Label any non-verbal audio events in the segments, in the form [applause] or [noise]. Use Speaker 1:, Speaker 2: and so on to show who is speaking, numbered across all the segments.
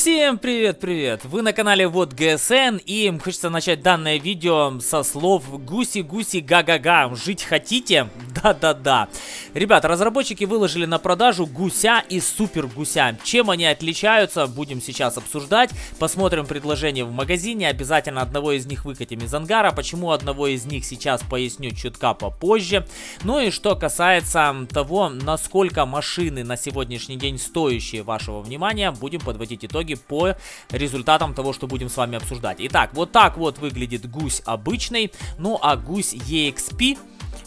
Speaker 1: Всем привет-привет! Вы на канале Вот ГСН и хочется начать данное видео со слов гуси-гуси га-га-га. Жить хотите? [laughs] Да-да-да. Ребята, разработчики выложили на продажу гуся и супер гуся. Чем они отличаются, будем сейчас обсуждать. Посмотрим предложение в магазине. Обязательно одного из них выкатим из ангара. Почему одного из них сейчас поясню чутка попозже. Ну и что касается того, насколько машины на сегодняшний день стоящие вашего внимания, будем подводить итоги итоге по результатам того, что будем с вами обсуждать. Итак, вот так вот выглядит гусь обычный, ну а гусь EXP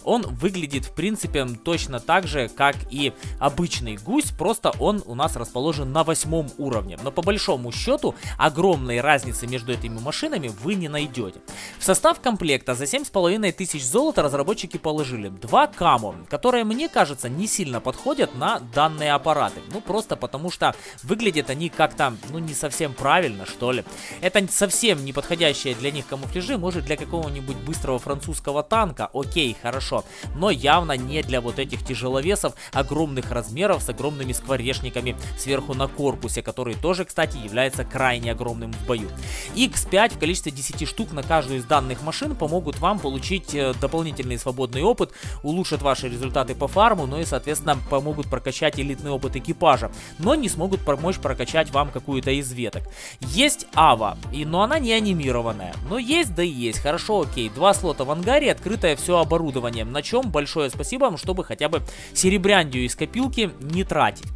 Speaker 1: он выглядит, в принципе, точно так же, как и обычный гусь, просто он у нас расположен на восьмом уровне. Но по большому счету, огромной разницы между этими машинами вы не найдете. В состав комплекта за 7,5 тысяч золота разработчики положили два каму, которые, мне кажется, не сильно подходят на данные аппараты. Ну, просто потому что выглядят они как-то, ну, не совсем правильно, что ли. Это совсем не подходящие для них камуфляжи, может, для какого-нибудь быстрого французского танка, окей, хорошо хорошо, но явно не для вот этих тяжеловесов огромных размеров с огромными скворечниками сверху на корпусе, который тоже, кстати, является крайне огромным в бою. X5 в количестве 10 штук на каждую из данных машин помогут вам получить э, дополнительный свободный опыт, улучшат ваши результаты по фарму, ну и, соответственно, помогут прокачать элитный опыт экипажа, но не смогут помочь прокачать вам какую-то из веток. Есть Ава, и, но она не анимированная, но есть да и есть, хорошо, окей, два слота в ангаре, открытое все оборудование, на чем большое спасибо чтобы хотя бы серебряндию из копилки не тратить.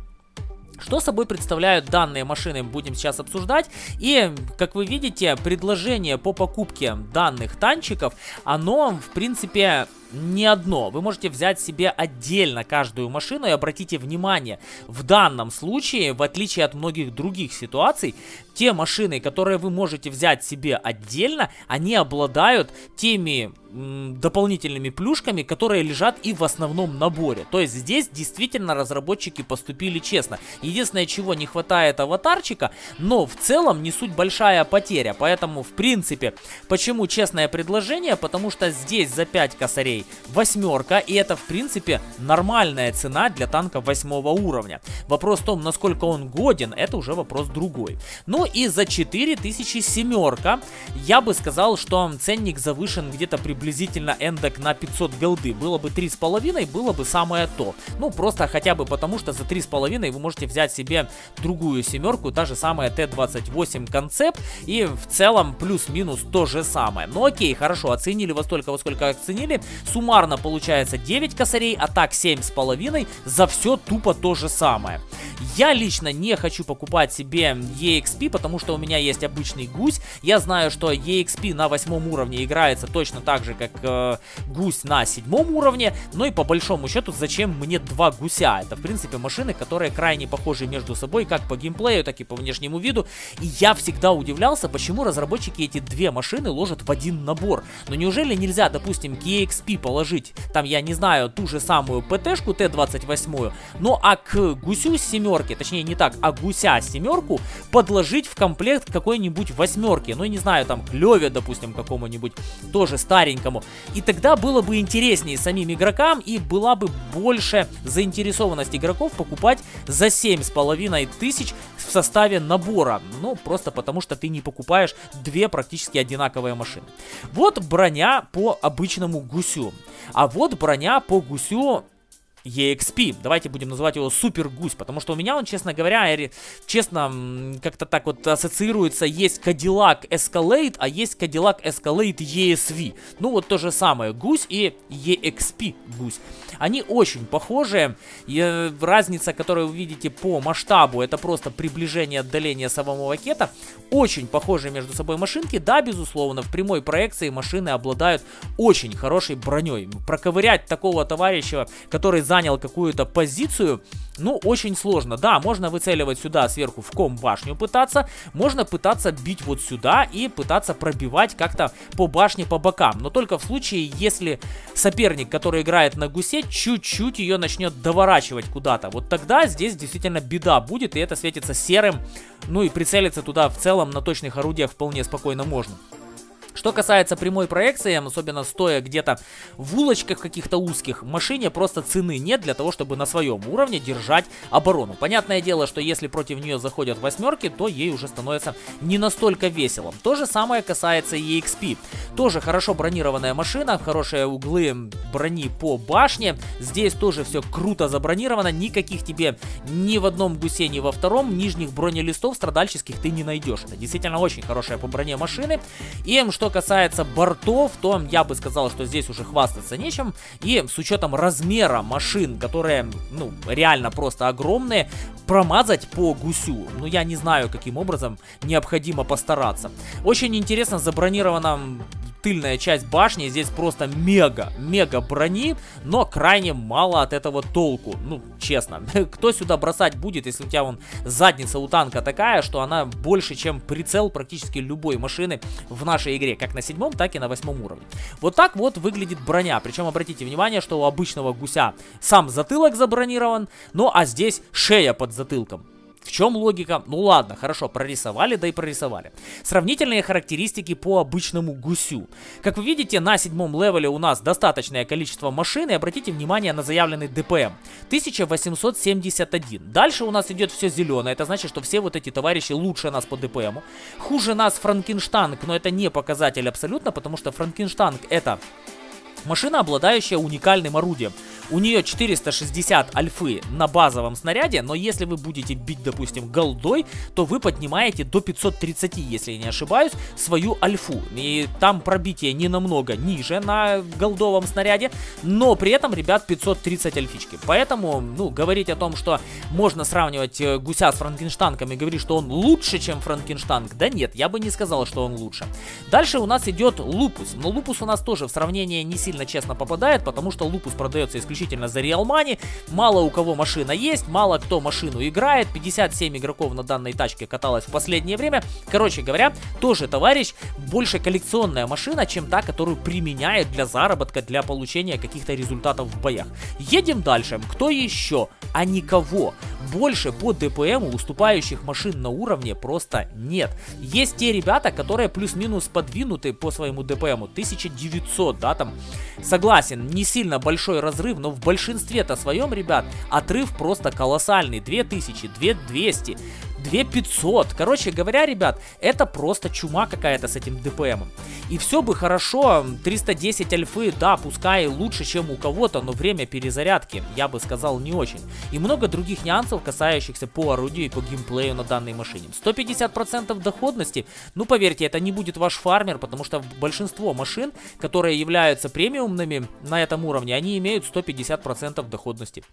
Speaker 1: Что собой представляют данные машины, будем сейчас обсуждать. И, как вы видите, предложение по покупке данных танчиков, оно, в принципе, не одно. Вы можете взять себе отдельно каждую машину и обратите внимание, в данном случае, в отличие от многих других ситуаций, те машины, которые вы можете взять себе отдельно, они обладают теми дополнительными плюшками, которые лежат и в основном наборе. То есть здесь действительно разработчики поступили честно. Единственное, чего не хватает аватарчика, но в целом не суть большая потеря. Поэтому, в принципе, почему честное предложение? Потому что здесь за 5 косарей восьмерка, и это, в принципе, нормальная цена для танка восьмого уровня. Вопрос в том, насколько он годен, это уже вопрос другой. Ну и за 4000 семерка, я бы сказал, что ценник завышен где-то приблизительно эндок на 500 голды. Было бы 3,5, было бы самое то. Ну, просто хотя бы потому, что за 3,5 вы можете взять себе другую семерку, та же самая Т-28 концепт, и в целом плюс-минус то же самое. Ну окей, хорошо, оценили во столько, во сколько оценили. Суммарно получается 9 косарей, а так 7,5. За все тупо то же самое. Я лично не хочу покупать себе EXP, потому что у меня есть обычный гусь. Я знаю, что EXP на восьмом уровне играется точно так же, как э, гусь на седьмом уровне. Но и по большому счету, зачем мне два гуся? Это, в принципе, машины, которые крайне похожи между собой, как по геймплею, так и по внешнему виду. И я всегда удивлялся, почему разработчики эти две машины ложат в один набор. Но неужели нельзя, допустим, к EXP положить, там, я не знаю, ту же самую ПТ-шку Т-28, ну а к гусю с семерки, точнее не так, а гуся семерку подложить в комплект какой-нибудь восьмерки. Ну, не знаю, там, клеве, допустим, какому-нибудь тоже старенькому. И тогда было бы интереснее самим игрокам и была бы больше заинтересованность игроков покупать за 7,5 тысяч в составе набора. Ну, просто потому что ты не покупаешь две практически одинаковые машины. Вот броня по обычному гусю. А вот броня по гусю EXP. Давайте будем называть его Супер Гусь, потому что у меня он, честно говоря, честно, как-то так вот ассоциируется, есть Cadillac Escalade, а есть Cadillac Escalade ESV. Ну вот то же самое, Гусь и EXP Гусь. Они очень похожи, и э, разница, которую вы видите по масштабу, это просто приближение отдаления самого макета, очень похожие между собой машинки, да, безусловно, в прямой проекции машины обладают очень хорошей броней. Проковырять такого товарища, который за занял какую-то позицию, ну, очень сложно. Да, можно выцеливать сюда сверху в ком башню пытаться, можно пытаться бить вот сюда и пытаться пробивать как-то по башне по бокам. Но только в случае, если соперник, который играет на гусе, чуть-чуть ее начнет доворачивать куда-то. Вот тогда здесь действительно беда будет, и это светится серым. Ну и прицелиться туда в целом на точных орудиях вполне спокойно можно. Что касается прямой проекции, особенно стоя где-то в улочках каких-то узких, машине просто цены нет для того, чтобы на своем уровне держать оборону. Понятное дело, что если против нее заходят восьмерки, то ей уже становится не настолько весело. То же самое касается и EXP. Тоже хорошо бронированная машина, хорошие углы брони по башне. Здесь тоже все круто забронировано, никаких тебе ни в одном гусе, ни во втором нижних бронелистов страдальческих ты не найдешь. Это действительно очень хорошая по броне машины. И что что касается бортов, то я бы сказал, что здесь уже хвастаться нечем. И с учетом размера машин, которые, ну, реально просто огромные, промазать по гусю, ну, я не знаю, каким образом необходимо постараться. Очень интересно забронировано тыльная часть башни. Здесь просто мега, мега брони, но крайне мало от этого толку. Ну, честно. [laughs] Кто сюда бросать будет, если у тебя вон задница у танка такая, что она больше, чем прицел практически любой машины в нашей игре, как на седьмом, так и на восьмом уровне. Вот так вот выглядит броня. Причем обратите внимание, что у обычного гуся сам затылок забронирован, ну а здесь шея под затылком. В чем логика? Ну ладно, хорошо, прорисовали, да и прорисовали. Сравнительные характеристики по обычному гусю. Как вы видите, на седьмом левеле у нас достаточное количество машин, и обратите внимание на заявленный ДПМ. 1871. Дальше у нас идет все зеленое, это значит, что все вот эти товарищи лучше нас по ДПМу. Хуже нас Франкенштанг, но это не показатель абсолютно, потому что Франкенштанг это машина, обладающая уникальным орудием. У нее 460 альфы на базовом снаряде, но если вы будете бить, допустим, голдой, то вы поднимаете до 530, если я не ошибаюсь, свою альфу. И там пробитие не намного ниже на голдовом снаряде, но при этом, ребят, 530 альфички. Поэтому, ну, говорить о том, что можно сравнивать э, гуся с Франкенштанком и говорить, что он лучше, чем Франкенштанк, да нет, я бы не сказал, что он лучше. Дальше у нас идет лупус, но лупус у нас тоже в сравнение не сильно честно попадает, потому что лупус продается исключительно исключительно за Real Money. Мало у кого машина есть, мало кто машину играет. 57 игроков на данной тачке каталось в последнее время. Короче говоря, тоже товарищ, больше коллекционная машина, чем та, которую применяет для заработка, для получения каких-то результатов в боях. Едем дальше. Кто еще? А никого. Больше по ДПМу уступающих машин на уровне просто нет. Есть те ребята, которые плюс-минус подвинуты по своему ДПМу. 1900, да, там. Согласен, не сильно большой разрыв, но но в большинстве-то своем, ребят, отрыв просто колоссальный. 2000, 2200, 2500. Короче говоря, ребят, это просто чума какая-то с этим ДПМом. И все бы хорошо, 310 альфы, да, пускай лучше, чем у кого-то, но время перезарядки, я бы сказал, не очень. И много других нюансов, касающихся по орудию и по геймплею на данной машине. 150% доходности, ну поверьте, это не будет ваш фармер, потому что большинство машин, которые являются премиумными на этом уровне, они имеют 150% доходности.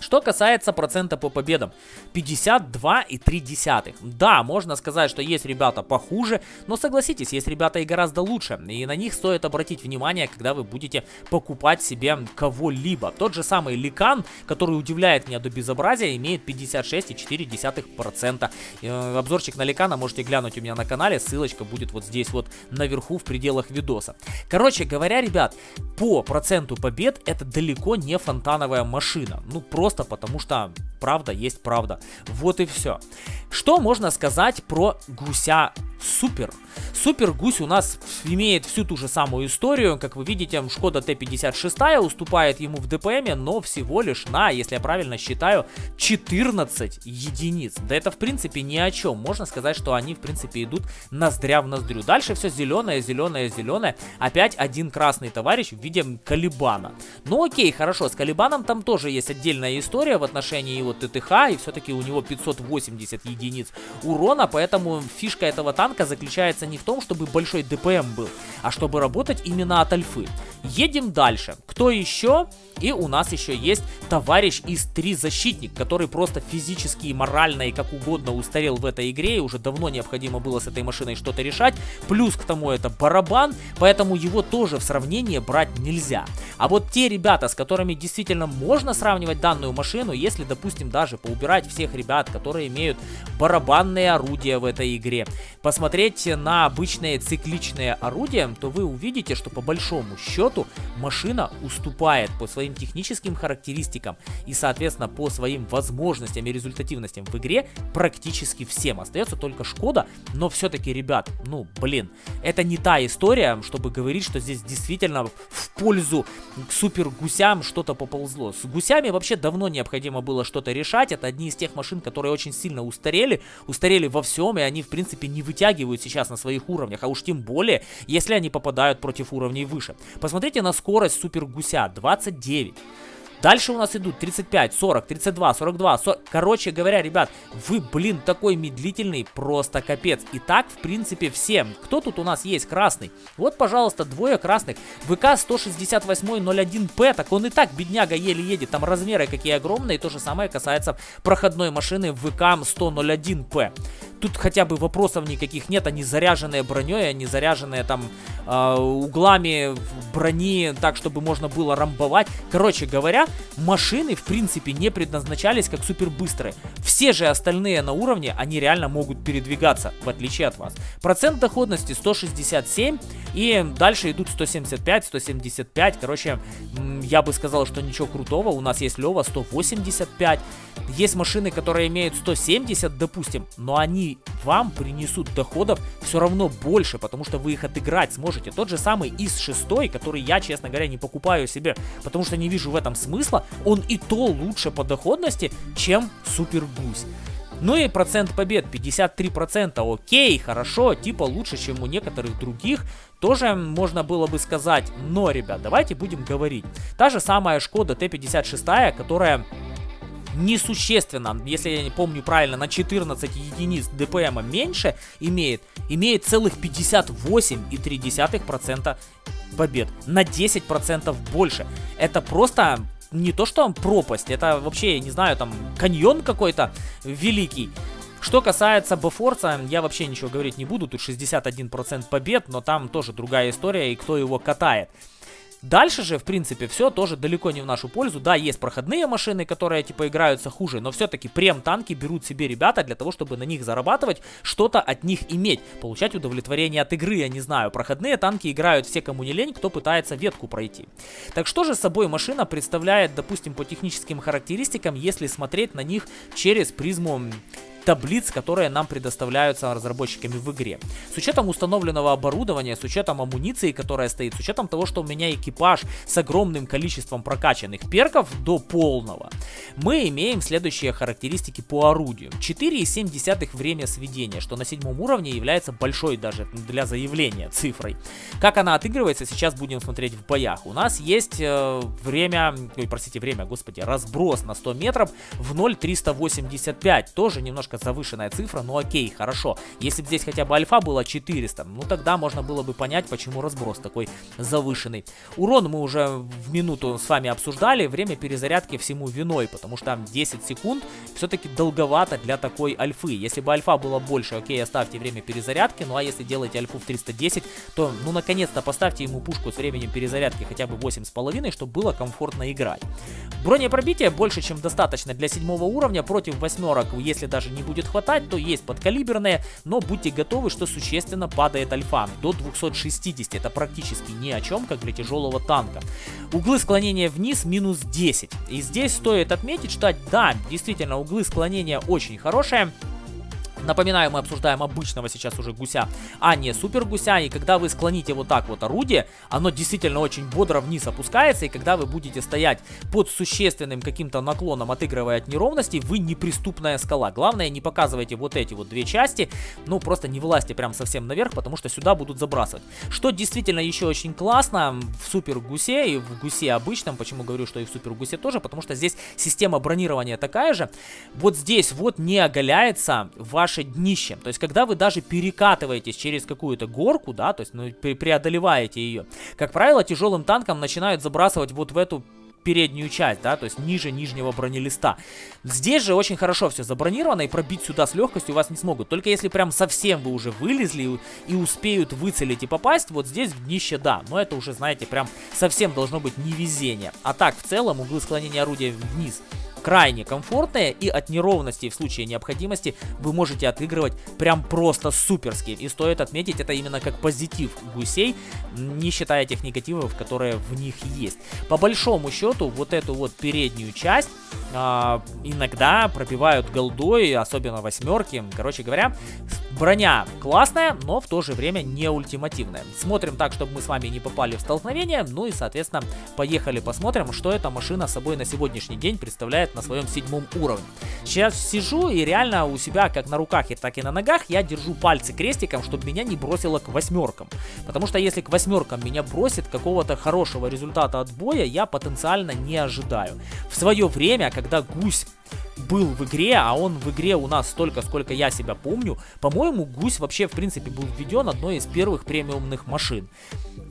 Speaker 1: Что касается процента по победам, 52,3. Да, можно сказать, что есть ребята похуже, но согласитесь, есть ребята и гораздо лучше, и на них стоит обратить внимание, когда вы будете покупать себе кого-либо. Тот же самый Ликан, который удивляет меня до безобразия, имеет 56,4%. Э, обзорчик на Ликана можете глянуть у меня на канале, ссылочка будет вот здесь вот наверху в пределах видоса. Короче говоря, ребят, по проценту побед это далеко не фонтановая машина. Ну, просто потому что правда есть правда. Вот и все. Что можно сказать про гуся Супер? Супер Гусь у нас имеет всю ту же самую историю. Как вы видите, Шкода Т-56 уступает ему в ДПМе, но всего лишь на, если я правильно считаю, 14 единиц. Да это в принципе ни о чем. Можно сказать, что они в принципе идут ноздря в ноздрю. Дальше все зеленое, зеленое, зеленое. Опять один красный товарищ в виде Калибана. Ну окей, хорошо, с Калибаном там тоже есть отдельная история в отношении его ТТХ, и все-таки у него 580 единиц урона, поэтому фишка этого танка заключается не в том, чтобы большой ДПМ был, а чтобы работать именно от альфы. Едем дальше. Кто еще? И у нас еще есть товарищ из 3 защитник, который просто физически и морально и как угодно устарел в этой игре, и уже давно необходимо было с этой машиной что-то решать. Плюс к тому это барабан, поэтому его тоже в сравнение брать нельзя. А вот те ребята, с которыми действительно можно сравнивать данную машину, если, допустим, даже поубирать всех ребят, которые имеют барабанные орудия в этой игре, посмотреть на обычные цикличные орудия, то вы увидите, что по большому счету машина уступает по своим техническим характеристикам и, соответственно, по своим возможностям и результативностям в игре практически всем. Остается только Шкода, но все-таки, ребят, ну, блин, это не та история, чтобы говорить, что здесь действительно в пользу супер гусям что-то поползло. С гусями вообще давно необходимо было что-то решать. Это одни из тех машин, которые очень сильно устарели, устарели во всем, и они, в принципе, не вытягивают сейчас на своих уровнях, а уж тем более, если они попадают против уровней выше. Посмотрите на скорость супер гуся, 29. Дальше у нас идут 35, 40, 32, 42, 40. Короче говоря, ребят, вы, блин, такой медлительный, просто капец. И так, в принципе, всем. Кто тут у нас есть красный? Вот, пожалуйста, двое красных. ВК 16801П, так он и так, бедняга, еле едет. Там размеры какие огромные. То же самое касается проходной машины ВК 101П. Тут хотя бы вопросов никаких нет, они заряженные броней, они заряженные там э, углами брони, так, чтобы можно было рамбовать. Короче говоря, машины, в принципе, не предназначались как супер быстрые. Все же остальные на уровне, они реально могут передвигаться, в отличие от вас. Процент доходности 167, и дальше идут 175, 175, короче, я бы сказал, что ничего крутого. У нас есть Лева 185, есть машины, которые имеют 170, допустим, но они вам принесут доходов все равно больше, потому что вы их отыграть сможете. Тот же самый ИС-6, который я, честно говоря, не покупаю себе, потому что не вижу в этом смысла, он и то лучше по доходности, чем Супер Гусь. Ну и процент побед 53%, окей, хорошо, типа лучше, чем у некоторых других, тоже можно было бы сказать, но, ребят, давайте будем говорить. Та же самая Шкода Т-56, которая несущественно, если я не помню правильно, на 14 единиц ДПМа меньше имеет, имеет целых 58,3% побед. На 10% больше. Это просто не то, что пропасть, это вообще, я не знаю, там каньон какой-то великий. Что касается Бефорца, я вообще ничего говорить не буду, тут 61% побед, но там тоже другая история и кто его катает. Дальше же, в принципе, все тоже далеко не в нашу пользу. Да, есть проходные машины, которые, типа, играются хуже, но все-таки прем-танки берут себе ребята для того, чтобы на них зарабатывать, что-то от них иметь, получать удовлетворение от игры, я не знаю. Проходные танки играют все, кому не лень, кто пытается ветку пройти. Так что же собой машина представляет, допустим, по техническим характеристикам, если смотреть на них через призму таблиц, которые нам предоставляются разработчиками в игре. С учетом установленного оборудования, с учетом амуниции, которая стоит, с учетом того, что у меня экипаж с огромным количеством прокачанных перков до полного, мы имеем следующие характеристики по орудию. 4,7 время сведения, что на седьмом уровне является большой даже для заявления цифрой. Как она отыгрывается, сейчас будем смотреть в боях. У нас есть э, время, ой, простите, время, господи, разброс на 100 метров в 0,385, тоже немножко немножко завышенная цифра, но окей, хорошо. Если бы здесь хотя бы альфа было 400, ну тогда можно было бы понять, почему разброс такой завышенный. Урон мы уже в минуту с вами обсуждали, время перезарядки всему виной, потому что 10 секунд все-таки долговато для такой альфы. Если бы альфа было больше, окей, оставьте время перезарядки, ну а если делаете альфу в 310, то ну наконец-то поставьте ему пушку с временем перезарядки хотя бы 8,5, чтобы было комфортно играть. Бронепробитие больше, чем достаточно для седьмого уровня против восьмерок, если даже не будет хватать, то есть подкалиберные, но будьте готовы, что существенно падает альфа до 260. Это практически ни о чем, как для тяжелого танка. Углы склонения вниз минус 10. И здесь стоит отметить, что да, действительно, углы склонения очень хорошие. Напоминаю, мы обсуждаем обычного сейчас уже гуся, а не супер гуся. И когда вы склоните вот так вот орудие, оно действительно очень бодро вниз опускается. И когда вы будете стоять под существенным каким-то наклоном, отыгрывая от неровностей, вы неприступная скала. Главное, не показывайте вот эти вот две части. Ну, просто не вылазьте прям совсем наверх, потому что сюда будут забрасывать. Что действительно еще очень классно в супер гусе и в гусе обычном. Почему говорю, что и в супер гусе тоже? Потому что здесь система бронирования такая же. Вот здесь вот не оголяется ваш ваше днище. То есть, когда вы даже перекатываетесь через какую-то горку, да, то есть, ну, преодолеваете ее, как правило, тяжелым танком начинают забрасывать вот в эту переднюю часть, да, то есть ниже нижнего бронелиста. Здесь же очень хорошо все забронировано, и пробить сюда с легкостью вас не смогут. Только если прям совсем вы уже вылезли и успеют выцелить и попасть, вот здесь в днище да. Но это уже, знаете, прям совсем должно быть невезение. А так, в целом, углы склонения орудия вниз крайне комфортные, и от неровностей в случае необходимости вы можете отыгрывать прям просто суперски. И стоит отметить, это именно как позитив гусей, не считая тех негативов, которые в них есть. По большому счету, вот эту вот переднюю часть э, иногда пробивают голдой, особенно восьмерки. Короче говоря, Броня классная, но в то же время не ультимативная. Смотрим так, чтобы мы с вами не попали в столкновение. Ну и, соответственно, поехали посмотрим, что эта машина собой на сегодняшний день представляет на своем седьмом уровне. Сейчас сижу и реально у себя как на руках, и так и на ногах я держу пальцы крестиком, чтобы меня не бросило к восьмеркам. Потому что если к восьмеркам меня бросит, какого-то хорошего результата от боя я потенциально не ожидаю. В свое время, когда гусь был в игре, а он в игре у нас столько, сколько я себя помню, по-моему, гусь вообще, в принципе, был введен одной из первых премиумных машин.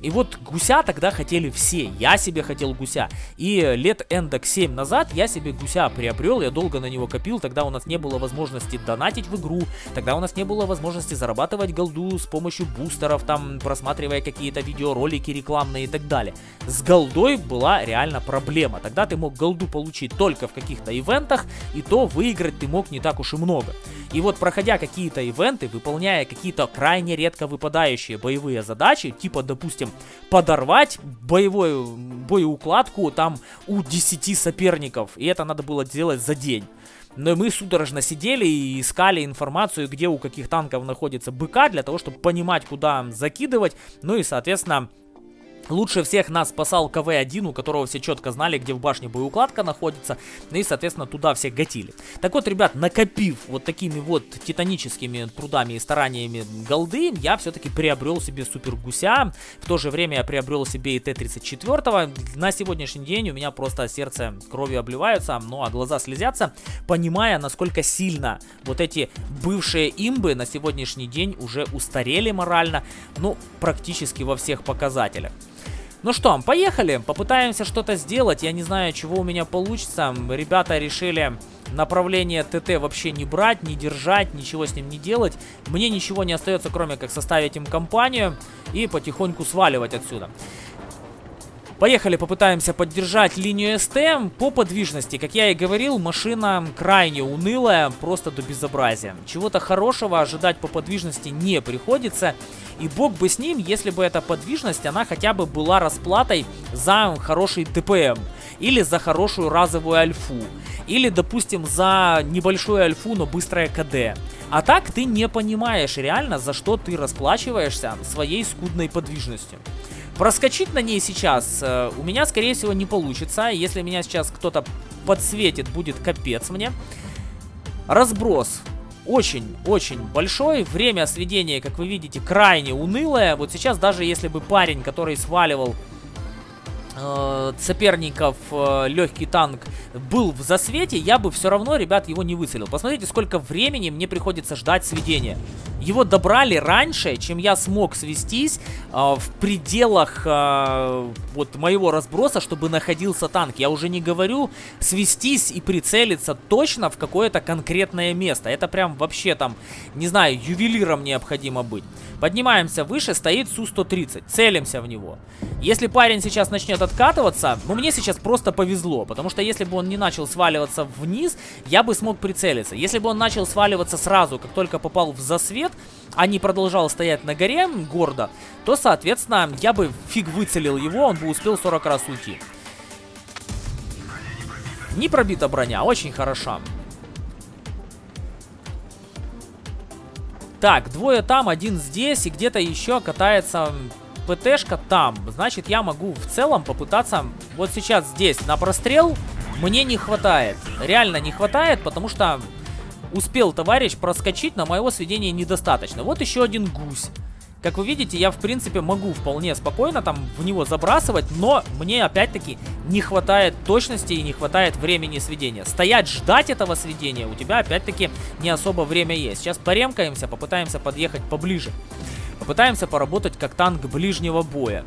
Speaker 1: И вот гуся тогда хотели все. Я себе хотел гуся. И лет эндок 7 назад я себе гуся приобрел, я долго на него копил, тогда у нас не было возможности донатить в игру, тогда у нас не было возможности зарабатывать голду с помощью бустеров, там, просматривая какие-то видеоролики рекламные и так далее. С голдой была реально проблема. Тогда ты мог голду получить только в каких-то ивентах, и то выиграть ты мог не так уж и много. И вот проходя какие-то ивенты, выполняя какие-то крайне редко выпадающие боевые задачи, типа, допустим, подорвать боевую боеукладку там у 10 соперников, и это надо было делать за день. Но мы судорожно сидели и искали информацию, где у каких танков находится БК, для того, чтобы понимать, куда закидывать, ну и, соответственно, Лучше всех нас спасал КВ-1, у которого все четко знали, где в башне боеукладка находится, и, соответственно, туда все гатили. Так вот, ребят, накопив вот такими вот титаническими трудами и стараниями голды, я все-таки приобрел себе супер гуся. В то же время я приобрел себе и Т-34. На сегодняшний день у меня просто сердце кровью обливается, ну а глаза слезятся, понимая, насколько сильно вот эти бывшие имбы на сегодняшний день уже устарели морально, ну, практически во всех показателях. Ну что, поехали, попытаемся что-то сделать. Я не знаю, чего у меня получится. Ребята решили направление ТТ вообще не брать, не держать, ничего с ним не делать. Мне ничего не остается, кроме как составить им компанию и потихоньку сваливать отсюда. Поехали, попытаемся поддержать линию СТ. По подвижности, как я и говорил, машина крайне унылая, просто до безобразия. Чего-то хорошего ожидать по подвижности не приходится. И бог бы с ним, если бы эта подвижность, она хотя бы была расплатой за хороший ДПМ. Или за хорошую разовую альфу. Или, допустим, за небольшую альфу, но быстрое КД. А так ты не понимаешь реально, за что ты расплачиваешься своей скудной подвижностью. Проскочить на ней сейчас э, у меня, скорее всего, не получится. Если меня сейчас кто-то подсветит, будет капец мне. Разброс очень-очень большой. Время сведения, как вы видите, крайне унылое. Вот сейчас даже если бы парень, который сваливал э, соперников э, легкий танк был в засвете, я бы все равно, ребят, его не выцелил. Посмотрите, сколько времени мне приходится ждать сведения. Его добрали раньше, чем я смог свестись э, в пределах э, вот моего разброса, чтобы находился танк. Я уже не говорю свестись и прицелиться точно в какое-то конкретное место. Это прям вообще там, не знаю, ювелиром необходимо быть. Поднимаемся выше, стоит Су-130. Целимся в него. Если парень сейчас начнет откатываться, ну мне сейчас просто повезло. Потому что если бы он не начал сваливаться вниз, я бы смог прицелиться. Если бы он начал сваливаться сразу, как только попал в засвет, а не продолжал стоять на горе гордо, то, соответственно, я бы фиг выцелил его, он бы успел 40 раз уйти. Не пробита броня, очень хороша. Так, двое там, один здесь, и где-то еще катается ПТшка там. Значит, я могу в целом попытаться... Вот сейчас здесь на прострел мне не хватает. Реально не хватает, потому что успел товарищ проскочить, на моего сведения недостаточно. Вот еще один гусь. Как вы видите, я в принципе могу вполне спокойно там в него забрасывать, но мне опять-таки не хватает точности и не хватает времени сведения. Стоять, ждать этого сведения у тебя опять-таки не особо время есть. Сейчас поремкаемся, попытаемся подъехать поближе. Попытаемся поработать как танк ближнего боя.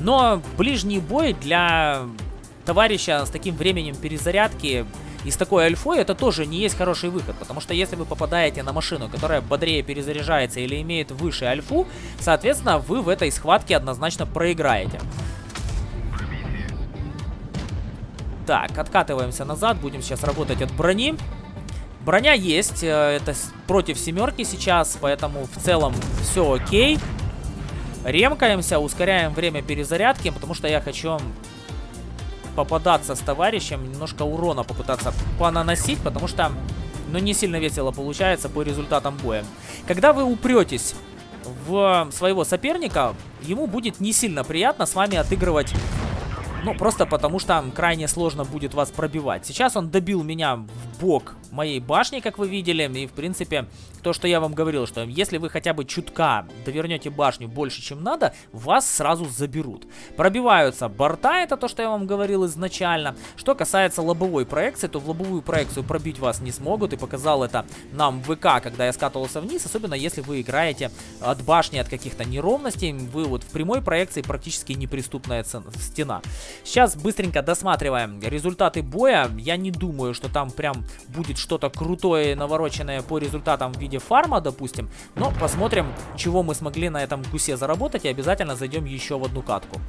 Speaker 1: Но ближний бой для товарища с таким временем перезарядки и с такой альфой это тоже не есть хороший выход, потому что если вы попадаете на машину, которая бодрее перезаряжается или имеет выше альфу, соответственно, вы в этой схватке однозначно проиграете. Так, откатываемся назад, будем сейчас работать от брони. Броня есть, э, это против семерки сейчас, поэтому в целом все окей. Ремкаемся, ускоряем время перезарядки, потому что я хочу попадаться с товарищем, немножко урона попытаться понаносить, потому что, ну, не сильно весело получается по результатам боя. Когда вы упретесь в своего соперника, ему будет не сильно приятно с вами отыгрывать ну, просто потому что крайне сложно будет вас пробивать. Сейчас он добил меня в бок моей башни, как вы видели. И, в принципе, то, что я вам говорил, что если вы хотя бы чутка довернете башню больше, чем надо, вас сразу заберут. Пробиваются борта, это то, что я вам говорил изначально. Что касается лобовой проекции, то в лобовую проекцию пробить вас не смогут. И показал это нам ВК, когда я скатывался вниз. Особенно, если вы играете от башни, от каких-то неровностей. Вы вот в прямой проекции практически неприступная стена. Сейчас быстренько досматриваем результаты боя. Я не думаю, что там прям будет что-то крутое, навороченное по результатам в виде фарма, допустим. Но посмотрим, чего мы смогли на этом гусе заработать и обязательно зайдем еще в одну катку.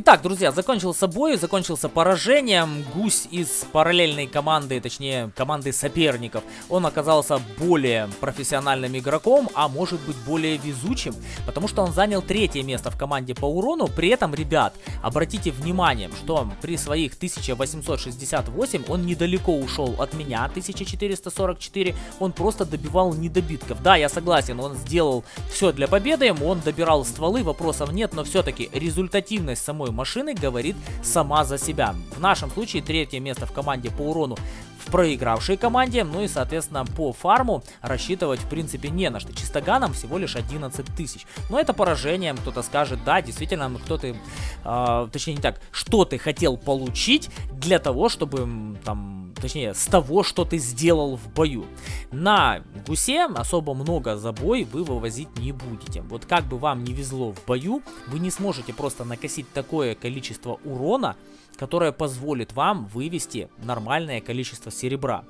Speaker 1: Итак, друзья, закончился бой, закончился поражением. Гусь из параллельной команды, точнее, команды соперников, он оказался более профессиональным игроком, а может быть более везучим, потому что он занял третье место в команде по урону. При этом, ребят, обратите внимание, что при своих 1868 он недалеко ушел от меня, 1444, он просто добивал недобитков. Да, я согласен, он сделал все для победы, он добирал стволы, вопросов нет, но все-таки результативность самой машины говорит сама за себя. В нашем случае третье место в команде по урону в проигравшей команде, ну и соответственно по фарму рассчитывать в принципе не на что. Чистоганом всего лишь 11 тысяч. Но это поражение, кто-то скажет, да, действительно, кто ты, э, точнее не так, что ты хотел получить для того, чтобы там точнее, с того, что ты сделал в бою. На гусе особо много за бой вы вывозить не будете. Вот как бы вам не везло в бою, вы не сможете просто накосить такое количество урона, которое позволит вам вывести нормальное количество серебра.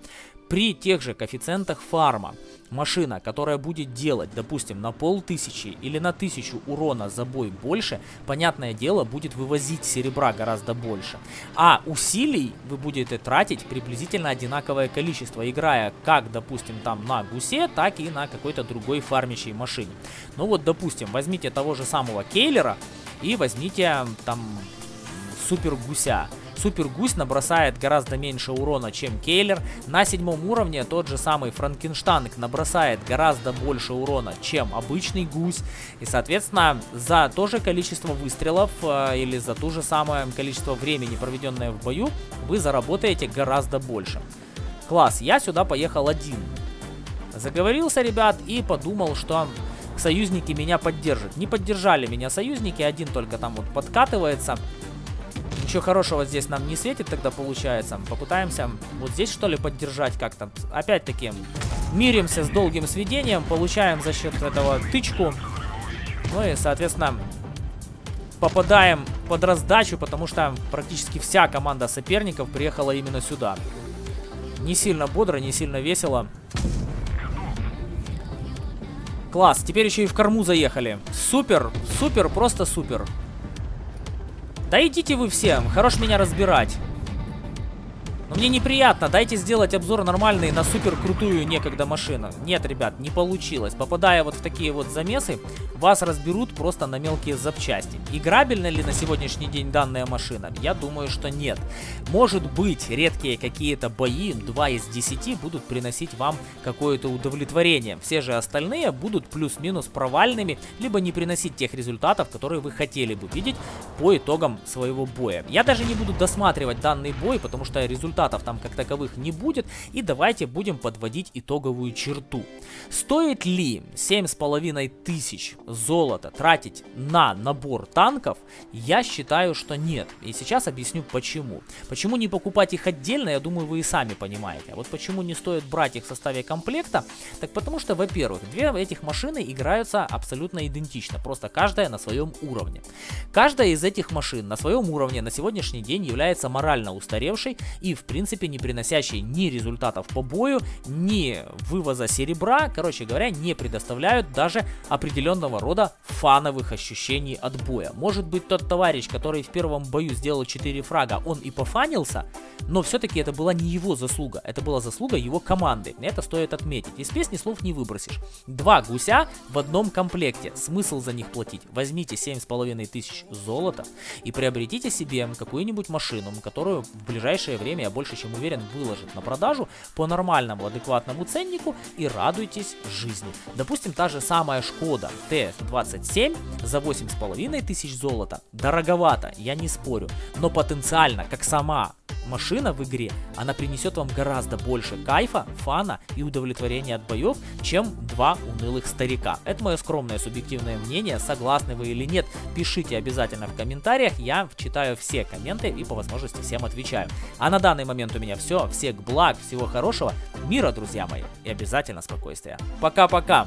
Speaker 1: При тех же коэффициентах фарма машина, которая будет делать, допустим, на полтысячи или на тысячу урона за бой больше, понятное дело, будет вывозить серебра гораздо больше. А усилий вы будете тратить приблизительно одинаковое количество, играя как, допустим, там на гусе, так и на какой-то другой фармящей машине. Ну вот, допустим, возьмите того же самого Кейлера и возьмите там супер гуся. Супер Гусь набросает гораздо меньше урона, чем Кейлер. На седьмом уровне тот же самый Франкенштанг набросает гораздо больше урона, чем обычный Гусь. И, соответственно, за то же количество выстрелов э, или за то же самое количество времени, проведенное в бою, вы заработаете гораздо больше. Класс, я сюда поехал один. Заговорился, ребят, и подумал, что союзники меня поддержат. Не поддержали меня союзники, один только там вот подкатывается. Ничего хорошего здесь нам не светит тогда получается. Попытаемся вот здесь что ли поддержать как-то. Опять-таки миримся с долгим сведением, получаем за счет этого тычку. Ну и, соответственно, попадаем под раздачу, потому что практически вся команда соперников приехала именно сюда. Не сильно бодро, не сильно весело. Класс, теперь еще и в корму заехали. Супер, супер, просто супер. Да идите вы все, хорош меня разбирать. Мне неприятно, дайте сделать обзор нормальный на супер крутую некогда машину. Нет, ребят, не получилось. Попадая вот в такие вот замесы, вас разберут просто на мелкие запчасти. Играбельна ли на сегодняшний день данная машина? Я думаю, что нет. Может быть, редкие какие-то бои, 2 из 10, будут приносить вам какое-то удовлетворение. Все же остальные будут плюс-минус провальными, либо не приносить тех результатов, которые вы хотели бы видеть по итогам своего боя. Я даже не буду досматривать данный бой, потому что результат результатов там как таковых не будет. И давайте будем подводить итоговую черту. Стоит ли 7,5 тысяч золота тратить на набор танков? Я считаю, что нет. И сейчас объясню почему. Почему не покупать их отдельно, я думаю, вы и сами понимаете. А вот почему не стоит брать их в составе комплекта? Так потому что, во-первых, две этих машины играются абсолютно идентично, просто каждая на своем уровне. Каждая из этих машин на своем уровне на сегодняшний день является морально устаревшей и в принципе не приносящей ни результатов по бою, ни вывоза серебра, короче говоря, не предоставляют даже определенного рода фановых ощущений от боя. Может быть тот товарищ, который в первом бою сделал 4 фрага, он и пофанился, но все-таки это была не его заслуга, это была заслуга его команды. Это стоит отметить. Из песни слов не выбросишь. Два гуся в одном комплекте. Смысл за них платить? Возьмите 7,5 тысяч золота и приобретите себе какую-нибудь машину, которую в ближайшее время, я больше чем уверен, выложит на продажу по нормальному, адекватному ценнику и радуйтесь жизни. Допустим, та же самая Шкода Т-27 за 8,5 тысяч золота. Дороговато, я не спорю, но потенциально, как сама машина в игре, она принесет вам гораздо больше кайфа, фана и удовлетворения от боев, чем два унылых старика. Это мое скромное субъективное мнение, согласны вы или нет, пишите обязательно в комментариях, я читаю все комменты и по возможности всем отвечаю. А на данный момент у меня все, всех благ, всего хорошего, мира, друзья мои, и обязательно спокойствия. Пока-пока!